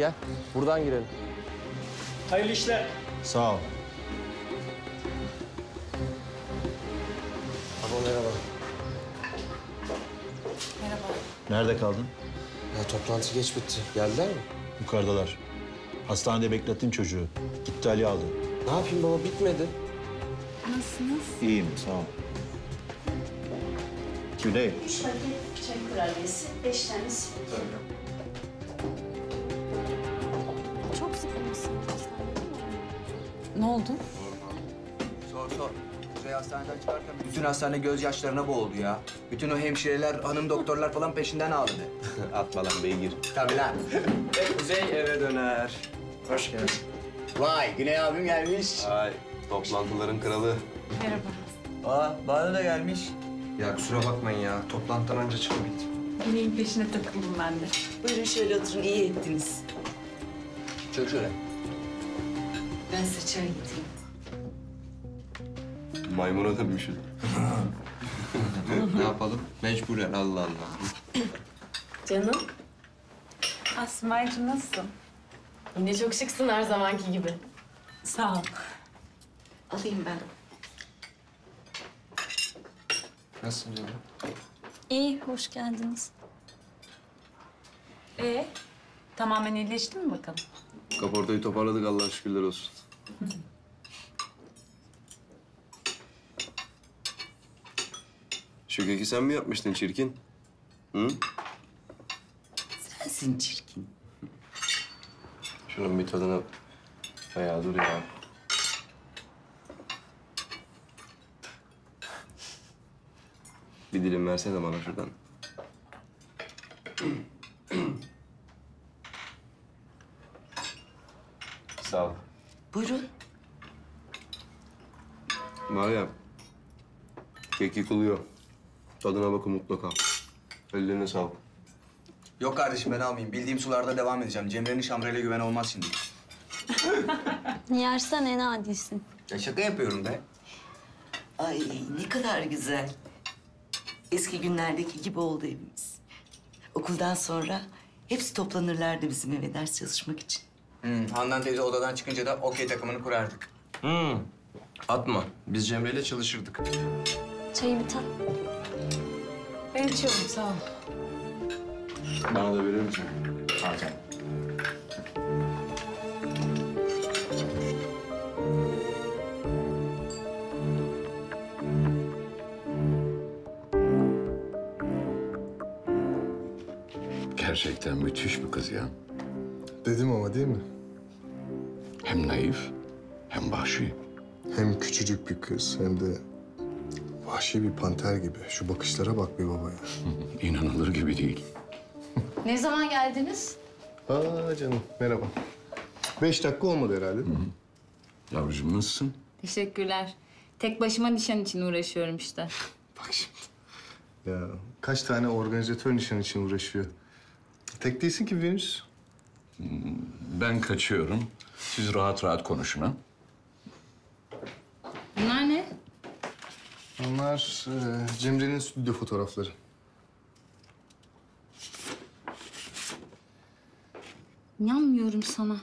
Gel. Buradan girelim. Hayırlı işler. Sağ ol. Abo merhaba. Nerede kaldın? Ya toplantı geç bitti. Geldiler mi? Yukarıdalar. Hastanede beklettim çocuğu. Gitti Ali aldı. Ne yapayım baba bitmedi. İyiyim, sağ ol. Güney, Üç paket çay kurabiyesi, beş tane simit. Ne oldu? Sor sor. Kuzey hastaneden çıkarken bütün hastane gözyaşlarına boğuldu ya. Bütün o hemşireler, hanım doktorlar falan peşinden ağladı. Atma lan beygir. Tabii lan. Kuzey eve döner. Hoş geldin. Vay Güney abim gelmiş. Ay toplantıların kralı. Merhaba. Aa Banu da gelmiş. Ya kusura bakmayın ya. Toplantıdan önce çıkabildim. Güney'in peşine takıldım ben de. Buyurun şöyle oturun, iyi ettiniz. Çök şöyle. Ben size çay getireyim. Maymuna dönmüşüz. ne yapalım? Mecburen Allah Allah. Canım, Asma'cığım nasılsın? yine çok şıksın her zamanki gibi. Sağ ol. Alayım ben. Nasılsın canım? İyi, hoş geldiniz. Ee, tamamen iyileştin mi bakalım? Kaportayı toparladık Allah şükürler olsun. Şu keki sen mi yapmıştın çirkin? Hı? Sensin çirkin. Şunun bir tadına bayağı dur ya. Bir dilim versene bana şuradan. Sağ ol. Buyurun. Ya, kek yıkılıyor. Tadına bakın mutlaka. Ellerine sağlık. Yok kardeşim ben almayayım. Bildiğim sularda devam edeceğim. Cemre'nin şamrele güven olmaz şimdi. Yersen en adisin. Ya şaka yapıyorum be. Ay ne kadar güzel. Eski günlerdeki gibi oldu evimiz. Okuldan sonra hepsi toplanırlardı bizim eve ders çalışmak için. Hmm, Handan teyze odadan çıkınca da okey takımını kurardık. Hmm. Atma. Biz Cemre'yle çalışırdık. Çayı bir tat. Ben içiyorum, sağ ol. Bana da verir misin? Al sen. Gerçekten müthiş bir kız ya. Dedim ama değil mi? Hem naif hem vahşi. Hem küçücük bir kız hem de vahşi bir panter gibi. Şu bakışlara bak bir babaya. İnanılır gibi değil. Ne zaman geldiniz? Aa canım merhaba. Beş dakika olmadı herhalde değil mi? Yavrucuğum nasılsın? Teşekkürler. Tek başıma nişan için uğraşıyorum işte. Bak şimdi. Ya kaç tane organizatör nişan için uğraşıyor. Tek değilsin ki Venüs. Ben kaçıyorum. Siz rahat rahat konuşun ha. Bunlar ne? Onlar e, Cemre'nin stüdyo fotoğrafları. İnanmıyorum sana.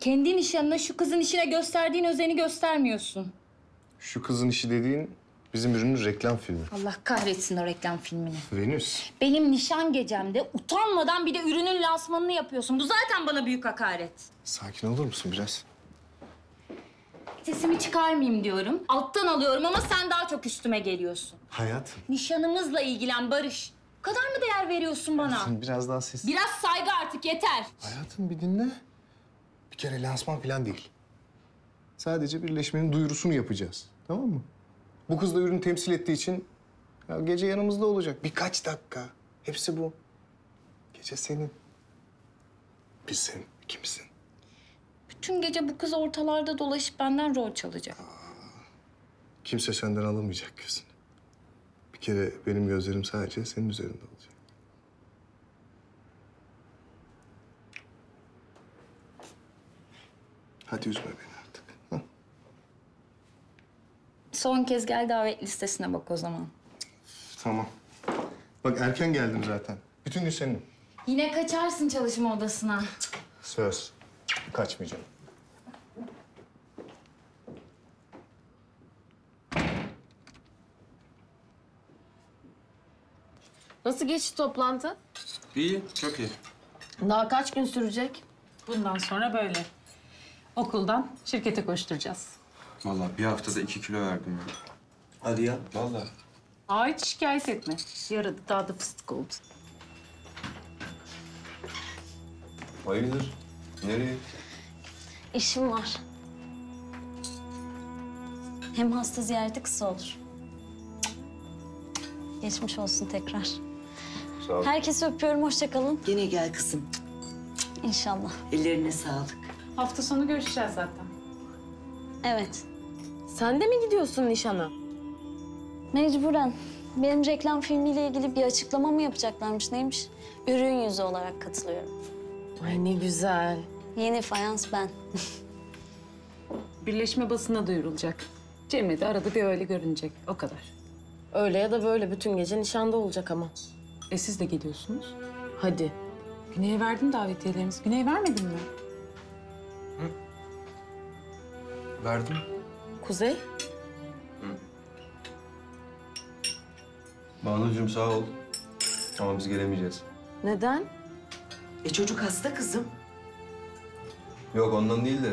Kendi nişanına şu kızın işine gösterdiğin özeni göstermiyorsun. Şu kızın işi dediğin bizim ürünün reklam filmi. Allah kahretsin o reklam filmini. Venüs. Benim nişan gecemde utanmadan bir de ürünün lansmanını yapıyorsun. Bu zaten bana büyük hakaret. Sakin olur musun biraz? Sesimi çıkarmayayım diyorum. Alttan alıyorum ama sen daha çok üstüme geliyorsun. Hayatım. Nişanımızla ilgilen Barış. Bu kadar mı değer veriyorsun bana? Sen biraz daha sesli. Biraz saygı artık yeter. Hayatım bir dinle. Bir kere lansman falan değil. Sadece birleşmenin duyurusunu yapacağız. Tamam mı? Bu kız da ürünü temsil ettiği için ya gece yanımızda olacak. Birkaç dakika. Hepsi bu. Gece senin. Biz senin. Kimsin? Bütün gece bu kız ortalarda dolaşıp benden rol çalacak. Kimse senden alamayacak gözünü. Bir kere benim gözlerim sadece senin üzerinde olacak. Hadi üzme beni artık. Hı? Son kez gel davet listesine bak o zaman. Tamam. Bak erken geldim zaten. Bütün gün senin. Yine kaçarsın çalışma odasına. Söz. Kaçmayacağım. Nasıl geçti toplantı? İyi, çok iyi. Daha kaç gün sürecek? Bundan sonra böyle. Okuldan şirkete koşturacağız. Vallahi bir haftada iki kilo verdim ya. Hadi ya. Vallahi. Aa hiç şikayet etme. Yaradı daha da fıstık oldu. Hayırdır? Nereye? İşim var. Hem hasta ziyareti kısa olur. Geçmiş olsun tekrar. Sağ ol. Herkesi öpüyorum. Hoşça kalın. Gene gel kızım. İnşallah. Ellerine sağlık. Hafta sonu görüşeceğiz zaten. Evet. Sen de mi gidiyorsun nişana? Mecburen. Benim reklam filmiyle ilgili bir açıklama mı yapacaklarmış neymiş? Ürün yüzü olarak katılıyorum. Ay ne güzel. Yeni fayans ben. Birleşme basına duyurulacak. Cemre de arada bir öyle görünecek. O kadar. Öyle ya da böyle bütün gece nişanda olacak ama. E siz de geliyorsunuz. Hadi. Güney'e verdim davetiyelerinizi. Güney'e vermedin mi? Verdim. Kuzey? Banucuğum sağ ol. Ama biz gelemeyeceğiz. Neden? E çocuk hasta kızım. Yok ondan değil de.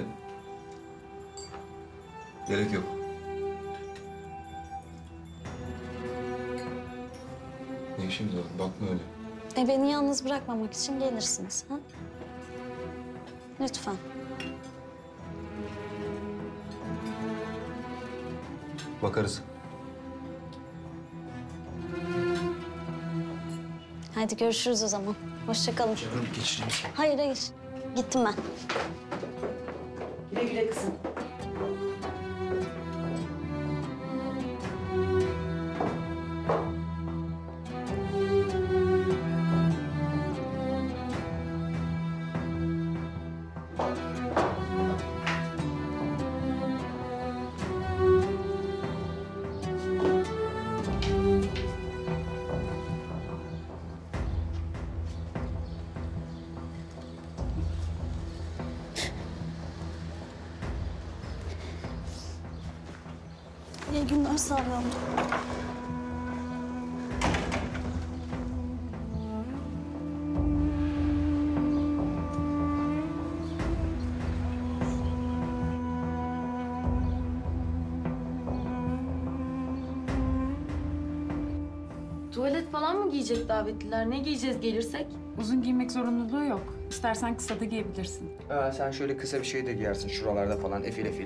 Gerek yok. Ne işimiz var? Bakma öyle. E beni yalnız bırakmamak için gelirsiniz. Ha? Lütfen. Bakarız. Hadi görüşürüz o zaman. Hoşça kalın. Canım geçireyim. Hayır hayır. Gittim ben. Güle güle kızım. İyi günler sağ olun. Tuvalet falan mı giyecek davetliler? Ne giyeceğiz gelirsek? Uzun giymek zorunluluğu yok. İstersen kısa da giyebilirsin. Ha, sen şöyle kısa bir şey de giyersin şuralarda falan efil efil.